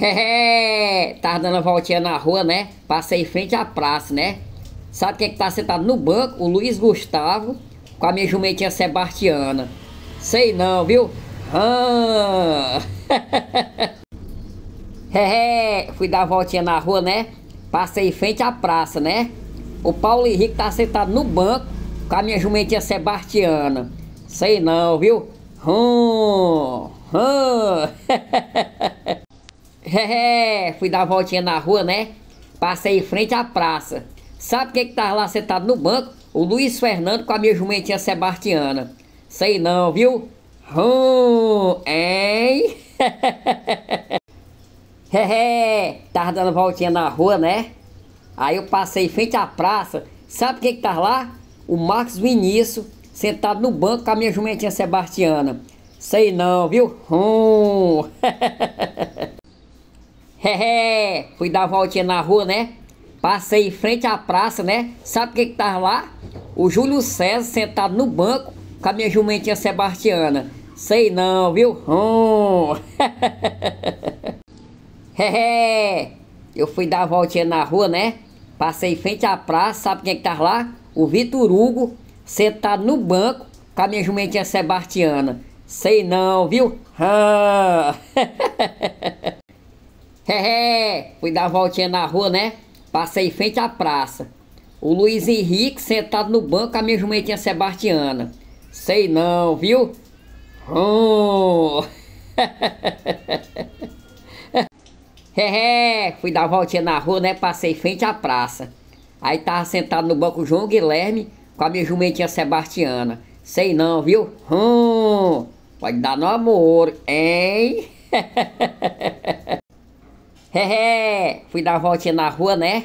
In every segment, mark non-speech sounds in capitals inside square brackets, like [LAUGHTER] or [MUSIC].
É, tava dando uma voltinha na rua, né? Passei em frente à praça, né? Sabe quem é que tá sentado no banco? O Luiz Gustavo com a minha jumentinha Sebastiana. Sei não, viu? Ah. [LAUGHS] é, fui dar uma voltinha na rua, né? Passei em frente à praça, né? O Paulo Henrique tá sentado no banco com a minha jumentinha Sebastiana. Sei não, viu? Hum, hum. [LAUGHS] é, fui dar uma voltinha na rua, né? Passei em frente à praça. Sabe quem que tava lá sentado no banco? O Luiz Fernando com a minha jumentinha Sebastiana. Sei não, viu? Hum, hein? [LAUGHS] é, tava dando voltinha na rua, né? Aí eu passei em frente à praça. Sabe quem que tava lá? O Marcos Vinícius, sentado no banco com a minha jumentinha Sebastiana. Sei não, viu? Hum. [LAUGHS] é, fui dar voltinha na rua, né? Passei em frente à praça, né? Sabe quem que tava lá? O Júlio César sentado no banco com a minha jumentinha Sebastiana. Sei não, viu? Hum. [LAUGHS] é, eu fui dar voltinha na rua, né? Passei em frente à praça, sabe quem é que tá lá? O Vitor Hugo, sentado no banco com a minha jumentinha Sebastiana. Sei não, viu? Ah. [LAUGHS] [LAUGHS] é, fui dar a voltinha na rua, né? Passei em frente à praça. O Luiz Henrique sentado no banco com a minha jumentinha Sebastiana. Sei não, viu? [LAUGHS] É, fui dar uma voltinha na rua, né? Passei frente à praça. Aí tava sentado no banco João Guilherme com a minha jumentinha Sebastiana. Sei não, viu? Hum, pode dar no amor, hein? [LAUGHS] é, fui dar uma voltinha na rua, né?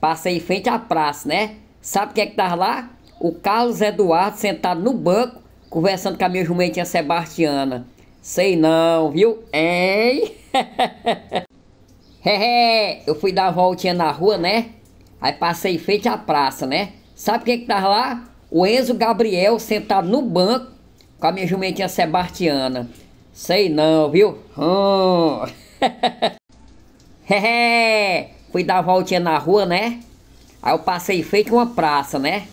Passei em frente à praça, né? Sabe quem é que tava lá? O Carlos Eduardo sentado no banco conversando com a minha jumentinha Sebastiana. Sei não, viu? Hein? [LAUGHS] é, eu fui dar uma voltinha na rua, né? Aí passei frente à praça, né? Sabe quem que tava lá? O Enzo Gabriel sentado no banco com a minha jumentinha Sebastiana. Sei não, viu? Hum. [LAUGHS] é, fui dar uma voltinha na rua, né? Aí eu passei feito uma praça, né?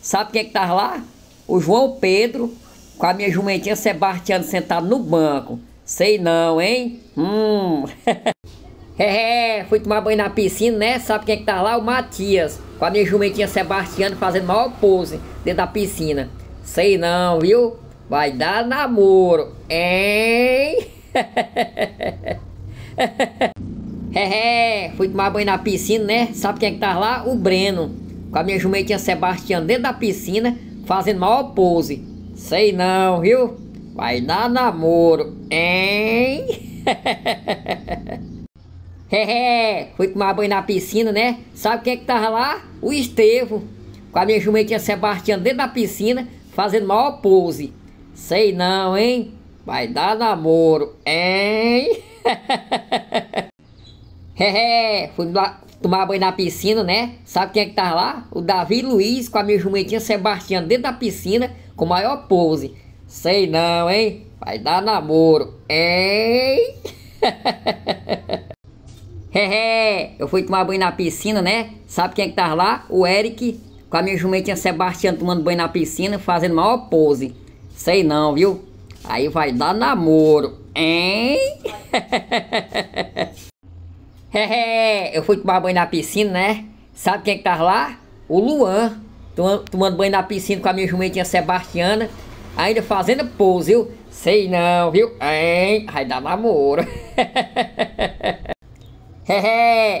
Sabe quem que tava lá? o João Pedro com a minha jumentinha Sebastiana sentado no banco. Sei não, hein? Hum. [LAUGHS] é, fui tomar banho na piscina, né? Sabe quem é que tá lá? O Matias. Com a minha jumentinha Sebastiana fazendo maior pose dentro da piscina. Sei não, viu? Vai dar namoro, hein? [LAUGHS] é, fui tomar banho na piscina, né? Sabe quem é que tá lá? O Breno. Com a minha jumentinha Sebastiana dentro da piscina fazendo maior pose. Sei não, viu? Vai dar namoro, hein? [LAUGHS] é, fui tomar banho na piscina, né? Sabe quem é que tava lá? O Estevo. Com a minha jumentinha Sebastião dentro da piscina, fazendo maior pose. Sei não, hein? Vai dar namoro, hein? [LAUGHS] [LAUGHS] é, fui tomar banho na piscina, né? Sabe quem é que tá lá? O Davi Luiz com a minha jumentinha Sebastião dentro da piscina com maior pose. Sei não, hein? Vai dar namoro, hein? [LAUGHS] é, eu fui tomar banho na piscina, né? Sabe quem é que tá lá? O Eric com a minha jumentinha Sebastião tomando banho na piscina, fazendo maior pose. Sei não, viu? Aí vai dar namoro, hein? [LAUGHS] Eu fui tomar banho na piscina, né? Sabe quem é que tava lá? O Luan. Tomando banho na piscina com a minha jumentinha Sebastiana. Ainda fazendo pose, viu? Sei não, viu? Hein? Vai dar namoro. [LAUGHS]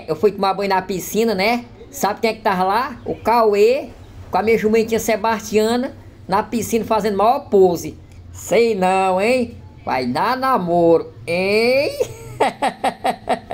eu fui tomar banho na piscina, né? Sabe quem é que tava lá? O Cauê. Com a minha jumentinha Sebastiana. Na piscina fazendo maior pose. Sei não, hein? Vai dar namoro, hein? [LAUGHS]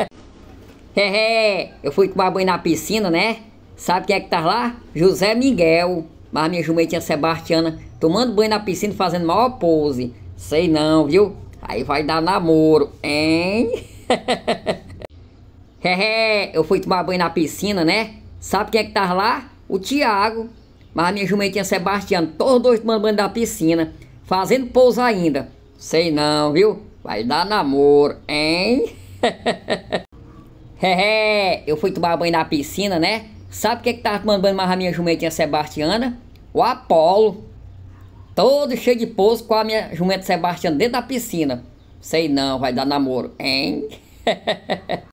É, eu fui tomar banho na piscina, né? Sabe quem é que tá lá? José Miguel. Mas minha jumentinha Sebastiana tomando banho na piscina fazendo maior pose. Sei não, viu? Aí vai dar namoro, hein? [LAUGHS] é, eu fui tomar banho na piscina, né? Sabe quem é que tá lá? O Tiago. Mas minha jumentinha Sebastiana, todos dois tomando banho na piscina. Fazendo pouso ainda. Sei não, viu? Vai dar namoro, hein? [LAUGHS] É, eu fui tomar banho na piscina, né? Sabe o que que tava tomando banho mais a minha jumentinha Sebastiana? O Apolo. Todo cheio de poço com a minha jumenta Sebastiana dentro da piscina. Sei não, vai dar namoro, hein? [LAUGHS]